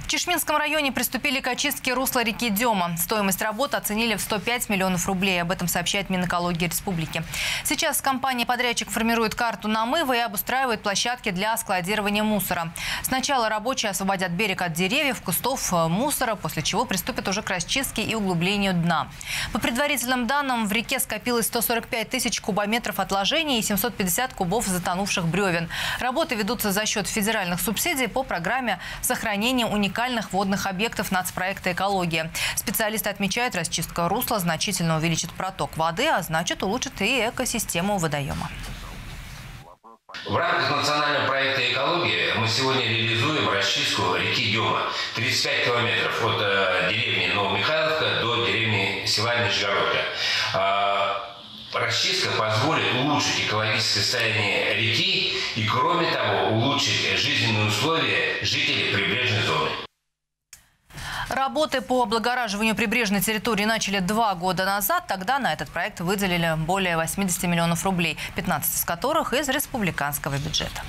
В Чешминском районе приступили к очистке русла реки Дема. Стоимость работы оценили в 105 миллионов рублей. Об этом сообщает Минэкология Республики. Сейчас компания-подрядчик формирует карту намыва и обустраивает площадки для складирования мусора. Сначала рабочие освободят берег от деревьев, кустов, э, мусора, после чего приступят уже к расчистке и углублению дна. По предварительным данным, в реке скопилось 145 тысяч кубометров отложений и 750 кубов затонувших бревен. Работы ведутся за счет федеральных субсидий по программе сохранения уникальных водных объектов нацпроекта «Экология». Специалисты отмечают, расчистка русла значительно увеличит проток воды, а значит улучшит и экосистему водоема. В рамках национального проекта «Экология» мы сегодня реализуем расчистку реки Дема. 35 километров от э, деревни Новомихайловка до деревни села. А, Расчистка позволит улучшить экологическое состояние реки и, кроме того, улучшить жизненные условия жителей прибрежной зоны. Работы по облагораживанию прибрежной территории начали два года назад. Тогда на этот проект выделили более 80 миллионов рублей, 15 из которых из республиканского бюджета.